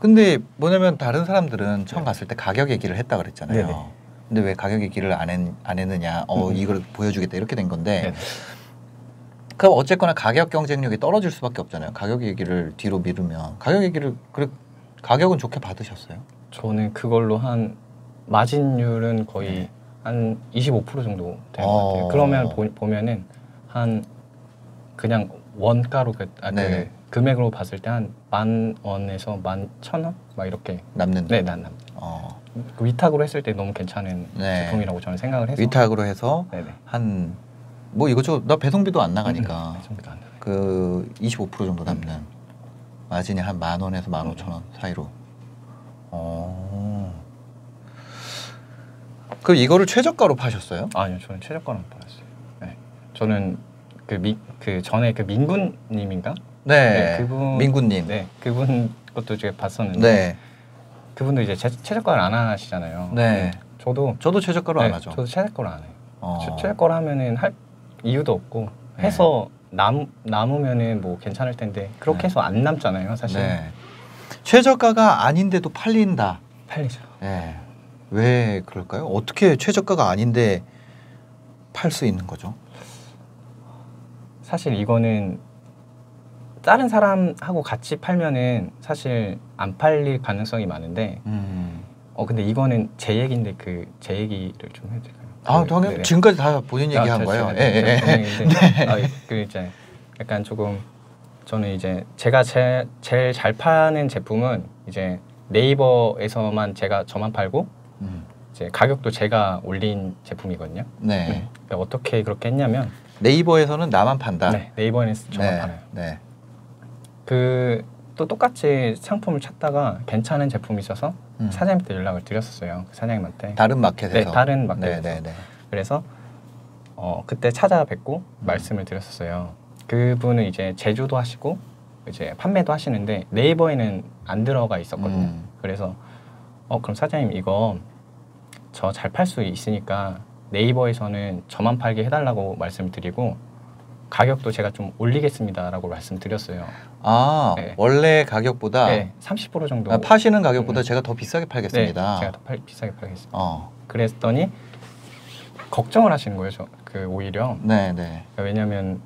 근데 뭐냐면 다른 사람들은 처음 네. 갔을 때 가격 얘기를 했다 그랬잖아요. 네네. 근데 왜 가격 얘기를 안, 했, 안 했느냐? 어 음. 이걸 보여주겠다 이렇게 된 건데 네네. 그럼 어쨌거나 가격 경쟁력이 떨어질 수밖에 없잖아요. 가격 얘기를 뒤로 미루면 가격 얘기를 그래 가격은 좋게 받으셨어요? 저는 그걸로 한 마진율은 거의 네. 한25% 정도 되는 어. 것 같아요. 그러면 보, 보면은 한 그냥 원가로 그, 아, 그. 금액으로 봤을 때 한 만 원에서 만 천 원? 막 이렇게 남는 네, 난, 난. 어, 그 위탁으로 했을 때 너무 괜찮은 네. 제품이라고 저는 생각을 해서 위탁으로 해서. 한 뭐 이것저것 나 배송비도 안 나가니까 음, 배송비도 안. 그 25% 정도 남는 마진이 한 만 원에서 만 오천 원 사이로. 어. 그럼 이거를 최저가로 파셨어요? 아니요, 저는 최저가로 받았어요. 네. 저는 그 미 그 전에 그 민군님인가? 네. 그분 민구님. 네, 그분 것도 제가 봤었는데 네. 그분도 이제 제, 최저가를 안 하시잖아요. 네. 저도 저도 최저가로 안 네, 하죠. 저도 최저가를 안 해요. 어. 최- 최저가를 하면은 할 이유도 없고 네. 해서 남 남으면은 뭐 괜찮을 텐데 그렇게 네. 해서 안 남잖아요, 사실. 네. 최저가가 아닌데도 팔린다. 팔리죠. 네. 왜 그럴까요? 어떻게 최저가가 아닌데 팔 수 있는 거죠? 사실 이거는 다른 사람하고 같이 팔면은 사실 안 팔릴 가능성이 많은데 음. 어 근데 이거는 제 얘기인데 그 제 얘기를 좀 해도 될까요? 아, 그, 당연 네네. 지금까지 다 본인 아, 얘기한 저- 거예요. 저- 예, 예, 저- 예. 네. 아, 그 이제 약간 조금 저는 이제 제가 제, 제일 잘 파는 제품은 이제 네이버에서만 제가 저만 팔고 음. 이제 가격도 제가 올린 제품이거든요. 네. 네. 어떻게 그렇게 했냐면 네이버에서는 나만 판다. 네, 네이버에는 저만 네. 팔아요. 네. 그 또 똑같이 상품을 찾다가 괜찮은 제품이 있어서 음. 사장님한테 연락을 드렸었어요. 그 사장님한테. 다른 마켓에서. 네, 다른 마켓에서. 네, 네, 네. 그래서 어, 그때 찾아뵙고 음. 말씀을 드렸었어요. 그분은 이제 제조도 하시고 이제 판매도 하시는데 네이버에는 안 들어가 있었거든요. 음. 그래서 어 그럼 사장님 이거 저 잘 팔 수 있으니까 네이버에서는 저만 팔게 해달라고 말씀드리고 가격도 제가 좀 올리겠습니다라고 말씀드렸어요. 아, 네. 원래 가격보다 네, 30% 정도. 아, 파시는 가격보다 음. 제가 더 비싸게 팔겠습니다. 네, 제가 더 팔, 비싸게 팔겠습니다. 어. 그랬더니 걱정을 하시는 거예요. 저, 그 오히려 네, 네. 왜냐하면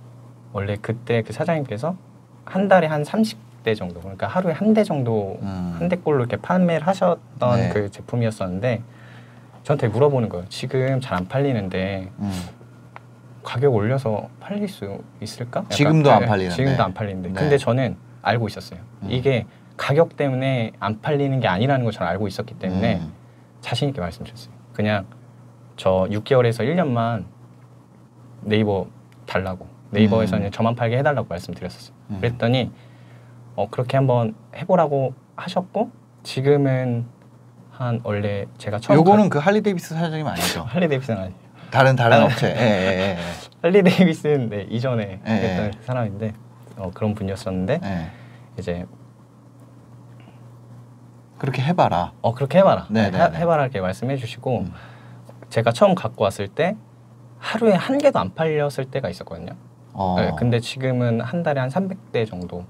원래 그때 그 사장님께서 한 달에 한 30대 정도 그러니까 하루에 한 대 정도 음. 한 대꼴로 이렇게 판매를 하셨던 네. 그 제품이었었는데 저한테 물어보는 거예요. 지금 잘 안 팔리는데 음. 가격 올려서 팔릴 수 있을까? 약간, 지금도 안 네, 팔리는데. 지금도 안 팔리는데. 네. 근데 저는 알고 있었어요. 음. 이게 가격 때문에 안 팔리는 게 아니라는 걸 저는 알고 있었기 때문에 음. 자신 있게 말씀드렸어요. 그냥 저 6개월에서 1년만 내버려 달라고 네이버에서는 음. 저만 팔게 해달라고 말씀드렸었어요. 음. 그랬더니 어 그렇게 한번 해보라고 하셨고 지금은 한 원래 제가 처음 요거는 그 할리 데이비스 사장님 아니죠? 가- 할리 데이비슨 아니 다른 다른 아, 업체. 예, 예, 할리 데이비슨 네, 이전에 예, 했던 예. 사람인데 어, 그런 분이었었는데 예. 예. 이제 그렇게 해봐라. 어 그렇게 해봐라 네, 네, 네, 해- 네. 해봐라 이렇게 말씀해 주시고 음. 제가 처음 갖고 왔을 때 하루에 한 개도 안 팔렸을 때가 있었거든요. 어. 네, 근데 지금은 한 달에 한 300대 정도.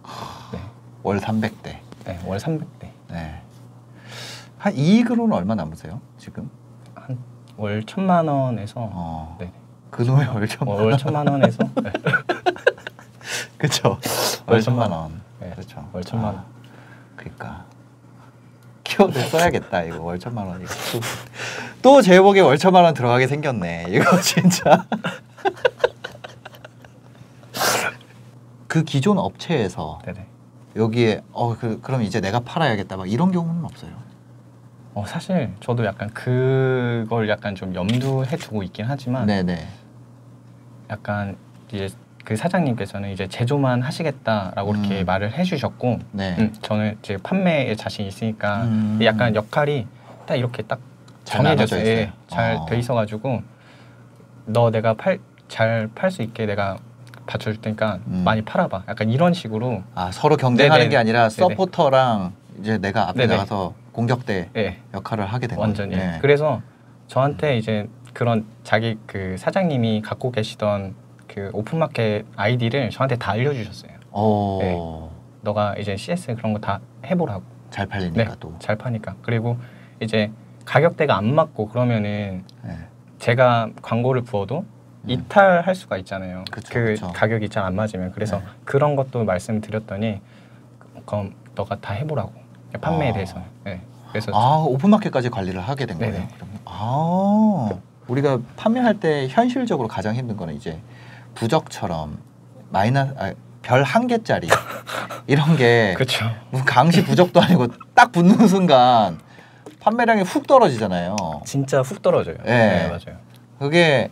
네, 월 300대. 네, 월 300대. 네. 한 이익으로는 얼마 남으세요? 지금? 한월 천만 원에서 어. 네. 그놈의 월 천만 어, 원. 월 천만 원에서 네, 그쵸. 월월 천만 천만 원. 네, 그렇죠. 월 천만 원. 아, 그러니까 키워드 써야겠다 이거 월 천만 원 이거 또 제목에 월 천만 원 들어가게 생겼네 이거 진짜 그 기존 업체에서 네네. 여기에 어 그, 그럼 이제 내가 팔아야겠다 막 이런 경우는 없어요 어, 사실 저도 약간 그걸 약간 좀 염두해 두고 있긴 하지만 네네 약간 이제 그 사장님께서는 이제 제조만 하시겠다라고 이렇게 음. 말을 해주셨고 네 음, 저는 이제 판매에 자신 있으니까 음. 약간 역할이 딱 이렇게 딱 정해졌어요. 예, 있어요. 잘 어. 돼 있어가지고 너 내가 팔 잘 팔 수 있게 내가 받쳐줄 테니까 음. 많이 팔아봐. 약간 이런 식으로 아 서로 경쟁하는 네네. 게 아니라 네네. 서포터랑 이제 내가 앞에 네네. 나가서 공격대 예, 역할을 하게 된 완전히. 거예요 네. 그래서 저한테 이제 그런 자기 그 사장님이 갖고 계시던 그 오픈마켓 아이디를 저한테 다 알려주셨어요. 어 너가 이제 CS 그런 거 다 해보라고. 잘 팔리니까 네, 또. 잘 파니까. 그리고 이제 가격대가 안 맞고 그러면은 네. 제가 광고를 부어도 음. 이탈할 수가 있잖아요. 그쵸, 그 그쵸. 가격이 잘 안 맞으면 그래서 네. 그런 것도 말씀드렸더니 그럼 너가 다 해보라고 판매에 아. 대해서. 네. 그래서 아 오픈마켓까지 관리를 하게 된 거예요. 그러면 아 우리가 판매할 때 현실적으로 가장 힘든 거는 이제 부적처럼 마이너스 아, 별 한 개짜리 이런 게 그렇죠. 강시 부적도 아니고 딱 붙는 순간 판매량이 훅 떨어지잖아요. 진짜 훅 떨어져요. 네. 네, 맞아요. 그게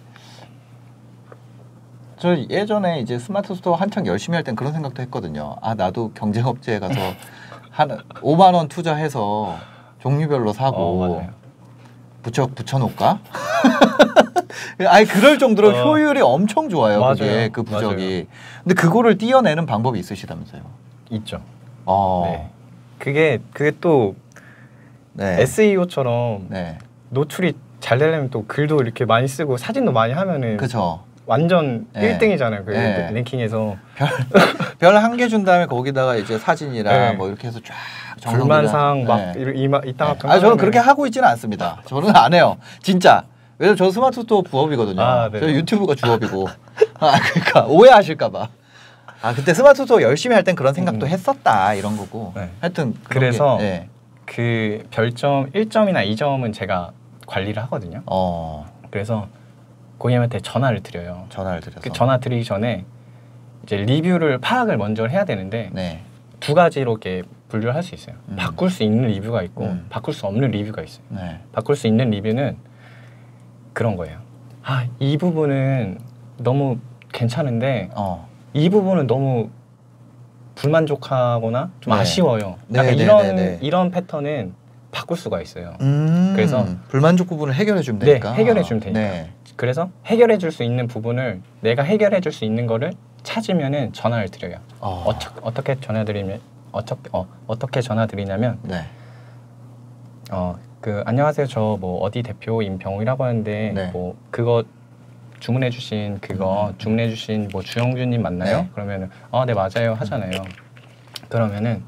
저 예전에 이제 스마트 스토어 한창 열심히 할 땐 그런 생각도 했거든요. 아 나도 경쟁 업체에 가서 한 5만 원 투자해서 종류별로 사고 어, 맞아요. 부적 붙여 놓을까? 아니 그럴 정도로 어. 효율이 엄청 좋아요. 그게 맞아요. 그 부적이. 근데 그거를 띄어내는 방법이 있으시다면서요? 있죠. 어. 네. 그게 그게 또 네. SEO처럼 네. 노출이 잘 되려면 또 글도 이렇게 많이 쓰고 사진도 많이 하면은 그죠. 완전 네. 1등이잖아요. 그 네. 랭킹에서 별 한 개 준 다음에 거기다가 이제 사진이랑 네. 뭐 이렇게 해서 쫙 불만사항 막 네. 이마 이따 아 저는 그렇게 하고 있지는 않습니다. 저는 안 해요. 진짜. 왜냐면 저 스마트 스토어 부업이거든요. 아, 네. 저 유튜브가 주업이고. 아 그러니까 오해하실까봐. 아 그때 스마트 스토어 열심히 할 땐 그런 생각도 음. 했었다 이런 거고. 네. 하여튼 그래서 게, 네. 그 별점 1점이나 2점은 제가 관리를 하거든요. 어 그래서 고객님한테 전화를 드려요. 전화를 드려서. 그 전화 드리기 전에 이제 리뷰를 파악을 먼저 해야 되는데 네. 두 가지로 이렇게 분류를 할 수 있어요. 음. 바꿀 수 있는 리뷰가 있고 음. 바꿀 수 없는 리뷰가 있어요. 네. 바꿀 수 있는 리뷰는 그런 거예요. 아, 이 부분은 너무 괜찮은데 어. 이 부분은 너무 불만족하거나 좀 네. 아쉬워요. 네, 약간 네, 이런 네, 네. 이런 패턴은 바꿀 수가 있어요. 음. 그래서- 불만족 부분을 해결해 주면 네, 되니까. 해결해 주면 되니까. 네. 그래서 해결해 줄 수 있는 부분을 내가 해결해 줄 수 있는 거를 찾으면은 전화를 드려요. 어. 어떻게 어떻게 전화 드리면 어떻게 어, 어떻게 전화 드리냐면 네. 어 그 안녕하세요 저 뭐 어디 대표 임병우라고 하는데 네. 뭐 그거 주문해 주신 그거 음. 주문해 주신 뭐 주영준 님 맞나요? 네. 그러면은 아 네 맞아요 하잖아요. 그러면은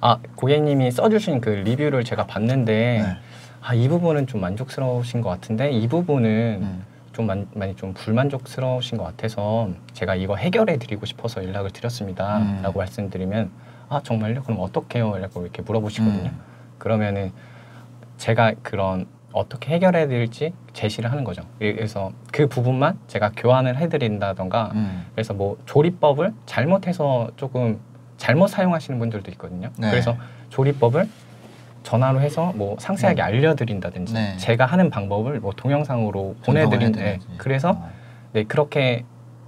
아 고객님이 써 주신 그 리뷰를 제가 봤는데 네. 아이 부분은 좀 만족스러우신 것 같은데 이 부분은 음. 좀 많이, 많이 좀 불만족스러우신 것 같아서 제가 이거 해결해 드리고 싶어서 연락을 드렸습니다. 음. 라고 말씀드리면 아 정말요? 그럼 어떻게 해요? 라고 이렇게 물어보시거든요. 음. 그러면은 제가 그런 어떻게 해결해 드릴지 제시를 하는 거죠. 그래서 그 부분만 제가 교환을 해 드린다던가 음. 그래서 뭐 조리법을 잘못해서 조금 잘못 사용하시는 분들도 있거든요. 네. 그래서 조리법을 전화로 해서 뭐 상세하게 네. 알려드린다든지 네. 제가 하는 방법을 뭐 동영상으로 보내드린 네. 그래서 어. 네 그렇게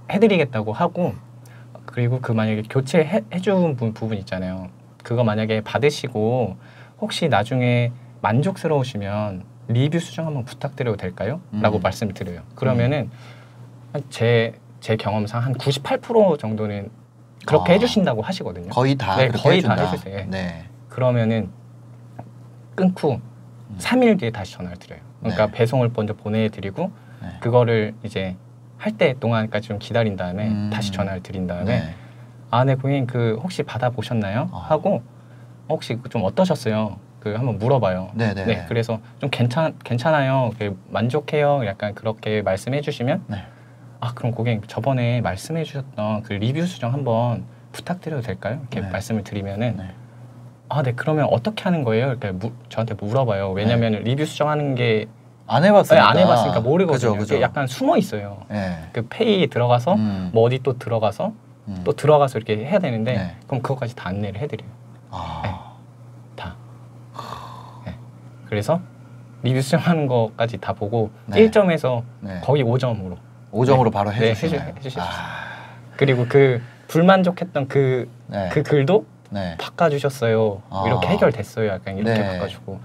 해드리겠다고 하고 그리고 그 만약에 교체해 부- 부분 있잖아요. 그거 만약에 받으시고 혹시 나중에 만족스러우시면 리뷰 수정 한번 부탁드려도 될까요? 라고 음. 말씀을 드려요. 그러면은 제, 제 경험상 한 98% 정도는 그렇게 아. 해주신다고 하시거든요. 거의 다 네, 거의 다 해준다. 해주세요. 네. 그러면은 끊고 음. 3일 뒤에 다시 전화를 드려요. 그러니까 네. 배송을 먼저 보내드리고 네. 그거를 이제 할 때 동안까지 좀 기다린 다음에 음. 다시 전화를 드린 다음에 네. 아, 네, 고객님 그 혹시 받아 보셨나요? 아. 하고 혹시 그좀 어떠셨어요? 그 한번 물어봐요. 네, 네, 네. 그래서 좀 괜찮 괜찮아요. 그 만족해요. 약간 그렇게 말씀해 주시면 네. 아, 그럼 고객님 저번에 말씀해 주셨던 그 리뷰 수정 한번 부탁드려도 될까요? 이렇게 네. 말씀을 드리면은 네. 아, 네, 그러면 어떻게 하는 거예요? 이렇게 무, 저한테 물어봐요. 왜냐면 은 리뷰 수정하는 게안 네, 해봤으니까. 안 해봤으니까 모르거든요. 그죠, 그죠. 약간 숨어 있어요. 네. 그 페이 들어가서 음. 뭐 어디 또 들어가서 음. 또 들어가서 이렇게 해야 되는데 네. 그럼 그것까지 다 안내를 해드려요. 아. 다. 네. 그래서 리뷰 수정하는 것까지 다 보고 네. 1점에서 네. 거의 5점으로 5점으로 바로 네, 해주시나요? 해주- 해주셨어요. 아. 그리고 그 불만족했던 그, 네. 그 글도 네. 바꿔주셨어요. 아. 이렇게 해결됐어요. 약간 이렇게 네. 바꿔주고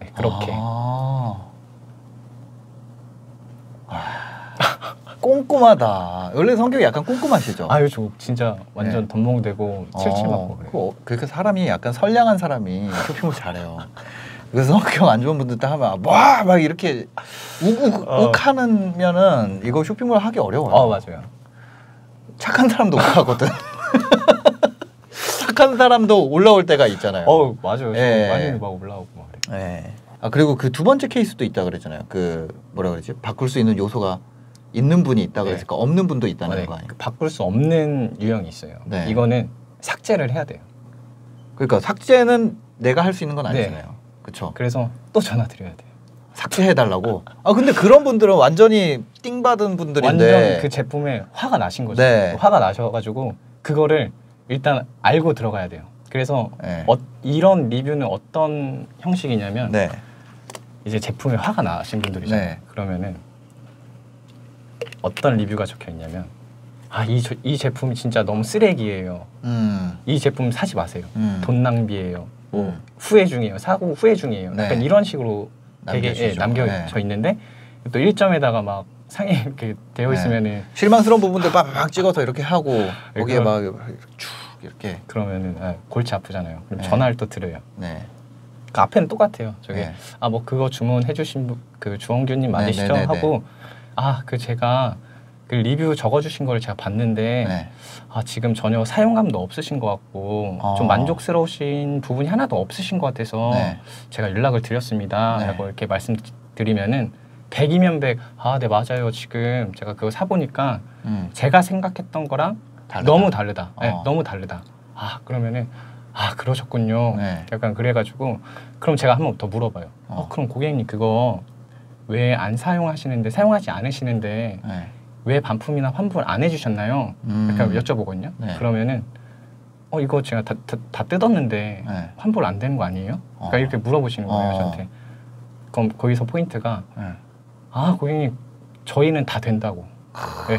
네, 그렇게 아. 아. 꼼꼼하다. 원래 성격이 약간 꼼꼼하시죠? 아유 저 진짜 완전 네. 덤벙대고 칠칠 맞고 어, 그래요. 그, 그렇게 사람이 약간 선량한 사람이 쇼핑몰 잘해요. 그래서 성격 안 좋은 분들 딱 하면 와막 이렇게 욱욱 어. 욱하면은 이거 쇼핑몰 하기 어려워요. 어 맞아요. 착한 사람도 욱하거든. 독특한 사람도 올라올 때가 있잖아요. 어 맞아요. 예. 많이 막 올라오고 막 그래. 네. 아 그리고 그 두 번째 케이스도 있다 그랬잖아요. 그 뭐라 그러지? 바꿀 수 있는 요소가 있는 분이 있다 네. 그랬을까? 없는 분도 있다는 네, 거 아니에요? 그 바꿀 수 없는 유형이 있어요. 네. 이거는 삭제를 해야 돼요. 그러니까 삭제는 내가 할 수 있는 건 네. 아니잖아요. 그렇죠. 그래서 또 전화 드려야 돼요. 삭제해 달라고. 아 근데 그런 분들은 완전히 띵 받은 분들인데. 완전 그 제품에 화가 나신 거죠. 네. 화가 나셔 가지고 그거를 일단 알고 들어가야 돼요. 그래서 네. 어, 이런 리뷰는 어떤 형식이냐면 네. 이제 제품에 화가 나신 분들이잖아요. 네. 그러면은 어떤 리뷰가 적혀 있냐면 아이 이 제품이 진짜 너무 쓰레기예요. 음. 이 제품 사지 마세요. 음. 돈 낭비예요. 뭐 음. 후회 중이에요. 사고 후회 중이에요. 네. 약간 이런 식으로 되게. 예, 남겨져 네. 있는데 또 1점에다가 막 상이 이렇게 되어 네. 있으면은 실망스러운 부분들 막 찍어서 이렇게 하고 거기에 그럼- 막쭉 이렇게. 그러면은 아, 골치 아프잖아요. 그럼 네. 전화를 또 드려요. 네. 그 앞에는 똑같아요. 저기 네. 아뭐 그거 주문해주신 분, 그 주원규님 네, 맞으시죠? 하고 아 그 제가 그 리뷰 적어주신 거를 제가 봤는데 네. 아 지금 전혀 사용감도 없으신 것 같고 어. 좀 만족스러우신 부분이 하나도 없으신 것 같아서 네. 제가 연락을 드렸습니다. 네. 라고 이렇게 말씀드리면은 100이면 100, 아, 네, 맞아요. 지금 제가 그거 사 보니까 음. 제가 생각했던 거랑 다르다. 너무 다르다. 네, 어. 너무 다르다. 아, 그러면은, 아, 그러셨군요. 네. 약간 그래 가지고, 그럼 제가 한 번 더 물어봐요. 어. 어. 그럼 고객님 그거 왜 안 사용하시는데, 사용하지 않으시는데, 네. 왜 반품이나 환불 안 해주셨나요? 음. 약간 여쭤보거든요. 네. 그러면은, 어, 이거 제가 다, 다, 다 뜯었는데, 네. 환불 안 되는 거 아니에요? 그러니까 어. 이렇게 물어보시는 거예요, 어. 저한테. 그럼 거기서 포인트가 네. 아 고객님 저희는 다 된다고. 네,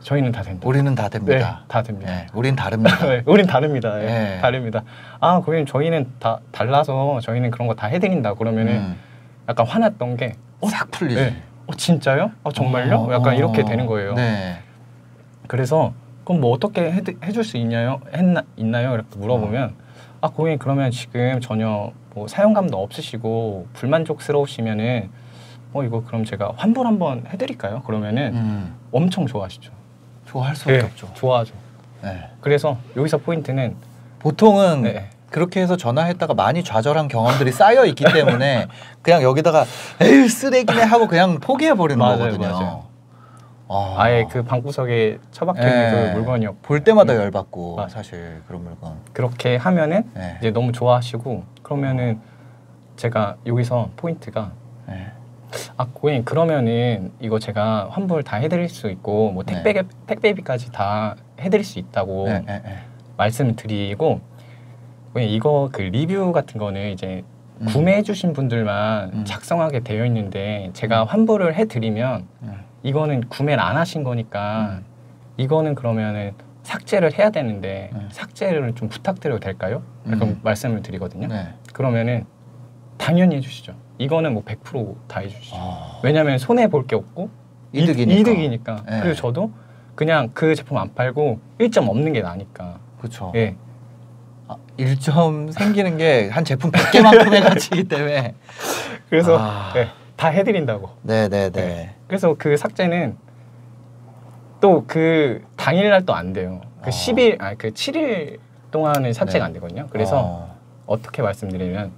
저희는 다 된다. 우리는 다 네, 됩니다. 다 됩니다. 네. 우린 다릅니다. 네, 우린 다릅니다. 예, 네. 다릅니다. 아 고객님 저희는 다 달라서 저희는 그런 거 다 해드린다. 그러면은 음. 약간 화났던 게 어, 싹 풀리지. 네. 어 진짜요? 어, 정말요? 어, 약간 어. 이렇게 되는 거예요. 네. 그래서 그럼 뭐 어떻게 해, 해줄 수 있나요? 했나 있나요? 이렇게 물어보면 아 고객님 그러면 지금 전혀 뭐 사용감도 없으시고 불만족스러우시면은 어 이거 그럼 제가 환불 한번 해드릴까요? 그러면은 음. 엄청 좋아하시죠. 좋아할 수밖에 네, 없죠. 좋아하죠. 네. 그래서 여기서 포인트는 보통은 네. 그렇게 해서 전화했다가 많이 좌절한 경험들이 쌓여 있기 때문에 그냥 여기다가 에휴 쓰레기네 하고 그냥 포기해 버리는 거거든요. 맞아요. 아. 아예 그 방구석에 처박혀 있는 네. 그 물건이요. 볼 때마다 열받고 맞아요. 사실 그런 물건. 그렇게 하면은 네. 이제 너무 좋아하시고 그러면은 제가 여기서 포인트가 네. 아 고객님 그러면은 이거 제가 환불 다 해드릴 수 있고 뭐 네. 택배 택배비까지 다 해드릴 수 있다고 네, 네, 네. 말씀을 드리고 고객님 이거 그 리뷰 같은 거는 이제 음. 구매해주신 분들만 음. 작성하게 되어 있는데 제가 환불을 해드리면 음. 이거는 구매를 안 하신 거니까 음. 이거는 그러면은 삭제를 해야 되는데 음. 삭제를 좀 부탁드려도 될까요? 약간 음. 말씀을 드리거든요. 네. 그러면은 당연히 해주시죠. 이거는 뭐 100%다 해주시죠. 아. 왜냐하면 손해 볼 게 없고 이- 이득이니까. 이득이니까. 네. 그리고 저도 그냥 그 제품 안 팔고 1점 없는 게 나니까. 그렇죠. 예. 아, 1점 생기는 게 한 제품 100개만큼의 가치이기 때문에. 그래서 아. 예, 다 해드린다고. 네, 네, 네. 네. 그래서 그 삭제는 또 그 당일날 또 안 돼요. 그 어. 10일, 아니 그 7일 동안은 삭제가 네. 안 되거든요. 그래서 어. 어떻게 말씀드리면 어,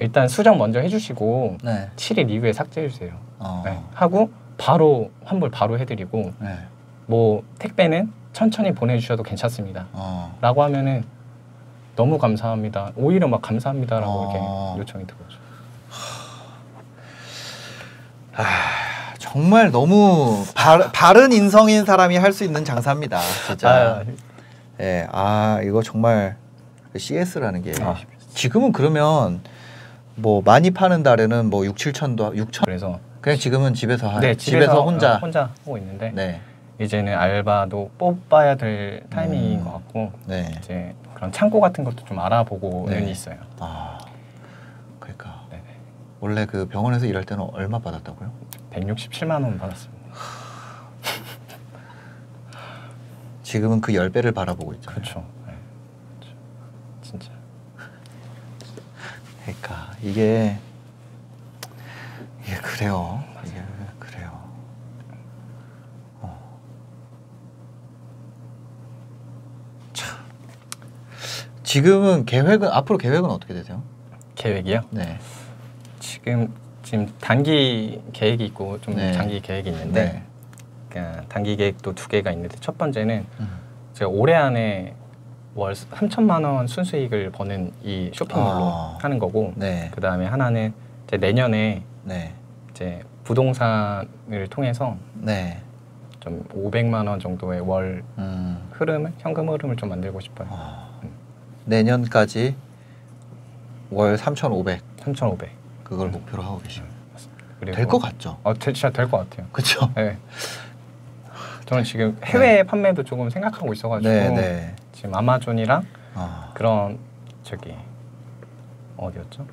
일단 수정 먼저 해주시고 네. 7일 이후에 삭제해주세요. 어. 네. 하고 바로 환불 바로 해드리고 네. 뭐 택배는 천천히 보내주셔도 괜찮습니다. 어. 라고 하면은 너무 감사합니다. 오히려 막 감사합니다라고 어. 이렇게 요청이 들어오죠. 아, 정말 너무 바, 바른 인성인 사람이 할 수 있는 장사입니다. 진짜. 아, 예, 아 이거 정말 CS라는 게 아. 지금은 그러면 뭐 많이 파는 달에는 뭐 6, 7천도 6천 그래서 그냥 지금은 집에서 하, 네, 아, 집에서, 혼자 어, 혼자 하고 있는데 네, 이제는 알바도 뽑아야 될 타이밍인 음. 것 같고 네, 이제 그런 창고 같은 것도 좀 알아보고는 네. 있어요. 아 그러니까 네네. 원래 그 병원에서 일할 때는 얼마 받았다고요? 167만 원 받았습니다. 지금은 그 10배를 바라보고 있죠. 그렇죠. 네. 그렇죠. 진짜. 그러니까 이게 이게 그래요. 이게 그래요. 어. 참 지금은 계획은 앞으로 계획은 어떻게 되세요? 계획이요? 네. 지금 지금 단기 계획이 있고 좀 네. 장기 계획이 있는데 네. 그러니까 단기 계획도 두 개가 있는데 첫 번째는 음. 제가 올해 안에 월 3천만 원 순수익을 버는 이 쇼핑몰로 아. 하는 거고 네. 그 다음에 하나는 이제 내년에 네. 이제 부동산을 통해서 네. 좀 500만 원 정도의 월 음. 흐름을 현금 흐름을 좀 만들고 싶어요. 아. 내년까지 월 3,500 3,500. 그걸 목표로 하고 계십니다. 그리고 될것 같죠? 어, 되- 진짜 될 것 같아요. 그렇죠? 네. 저는 지금 해외 판매도 조금 생각하고 있어가지고 네, 네. 지금 아마존이랑 아. 그런 저기 어디였죠?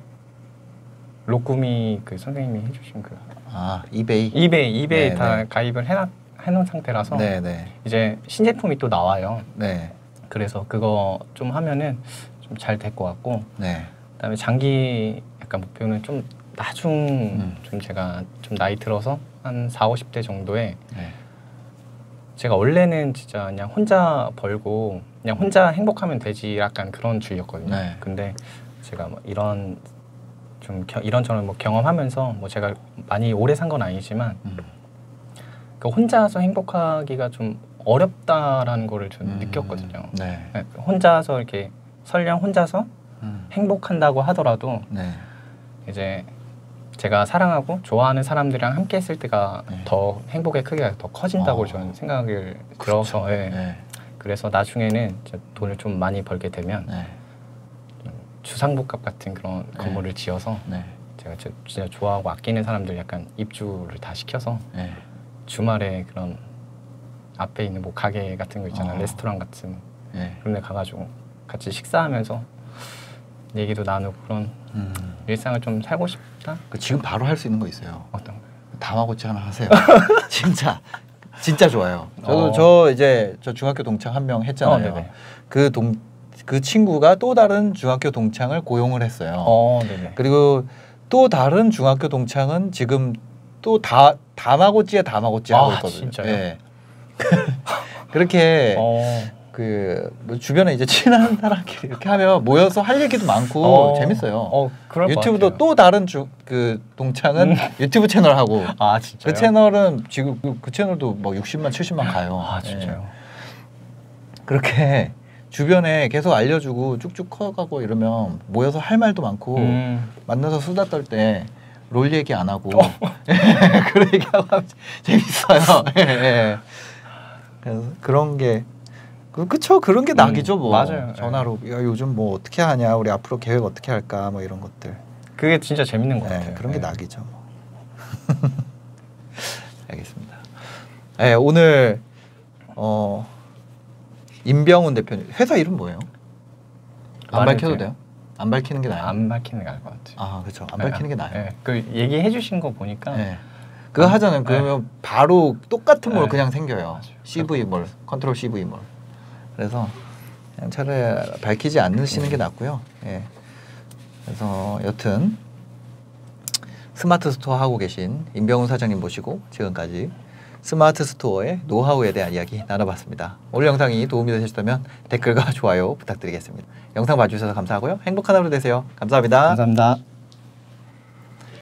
로꾸미 그 선생님이 해주신 그 아, 이베이. 이베이 이베이 네, 다 네. 가입을 해놔 해놓은 상태라서 네, 네. 이제 신제품이 또 나와요. 네. 그래서 그거 좀 하면은 좀 잘 될 것 같고 네. 그다음에 장기 약간 목표는 좀 나중 음. 좀 제가 좀 나이 들어서 한 4, 50대 정도에 네. 제가 원래는 진짜 그냥 혼자 벌고 그냥 혼자 행복하면 되지 약간 그런 주의였거든요. 네. 근데 제가 뭐 이런 좀 겨- 이런저런 뭐 경험하면서 뭐 제가 많이 오래 산 건 아니지만 음. 그 혼자서 행복하기가 좀 어렵다라는 거를 좀 음. 느꼈거든요. 네. 네, 혼자서 이렇게 설령 혼자서 음. 행복한다고 하더라도 네. 이제 제가 사랑하고 좋아하는 사람들이랑 함께 했을 때가 네. 더 행복의 크기가 더 커진다고 어. 저는 생각을 들어서 예. 네. 그래서 나중에는 돈을 좀 많이 벌게 되면 네. 주상복합 같은 그런 네. 건물을 지어서 네. 제가 저- 진짜 좋아하고 아끼는 사람들 약간 입주를 다 시켜서 네. 주말에 그런 앞에 있는 뭐 가게 같은 거 있잖아요 어. 레스토랑 같은 네. 그런 데 가가지고 같이 식사하면서 얘기도 나누고 그런 음. 일상을 좀 살고 싶다 그 지금 바로 할 수 있는 거 있어요. 어떤 거 다마고치 하나 하세요. 진짜 진짜 좋아요. 저도 어. 저 이제 저 중학교 동창 한명 어, 했잖아요. 네네. 그동 그 친구가 또 다른 중학교 동창을 고용을 했어요. 어, 네네. 그리고 또 다른 중학교 동창은 지금 또 다 다마고찌에 다마고찌 하고 아, 있거든요. 진짜요? 예. 그렇게 어, 그 뭐 주변에 이제 친한 사람끼리 이렇게 하면 모여서 할 얘기도 많고 어, 재밌어요. 어, 유튜브도. 또 다른 주, 그 동창은 유튜브 채널 하고 아? 그 채널은 지금 그, 그 채널도 뭐 60만 70만 가요. 아, 예. 진짜요? 그렇게 주변에 계속 알려주고 쭉쭉 커가고 이러면 모여서 할 말도 많고 음, 만나서 수다 떨 때 롤 얘기 안 하고 어. 그런 얘기하고 재밌어요. 예, 예. 그래서 그런 게 그, 그쵸 그런 게 낙이죠 뭐 음, 맞아요. 전화로 야 요즘 뭐 어떻게 하냐 우리 앞으로 계획 어떻게 할까 뭐 이런 것들 그게 진짜 재밌는 것 예, 같아요. 그런 게 예. 낙이죠 뭐. 알겠습니다. 예, 오늘 어 임병훈 대표님 회사 이름 뭐예요? 안 밝혀도 돼요? 돼요? 안 밝히는 게 나아요? 안 밝히는 게 나을 것 같아요. 아 그렇죠. 안 밝히는 게 나아요. 예, 그 얘기해 주신 거 보니까 네. 그거 아, 하잖아요. 그러면 바로 똑같은 몰 네. 그냥 생겨요. 맞아요. CV 몰, 컨트롤 CV 몰. 그래서 그냥 차라리 밝히지 않으시는 게 낫고요. 예. 그래서 여튼 스마트 스토어 하고 계신 임병훈 사장님 모시고 지금까지 스마트 스토어의 노하우에 대한 이야기 나눠봤습니다. 오늘 영상이 도움이 되셨다면 댓글과 좋아요 부탁드리겠습니다. 영상 봐주셔서 감사하고요. 행복한 하루 되세요. 감사합니다. 감사합니다.